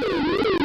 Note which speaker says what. Speaker 1: Woo!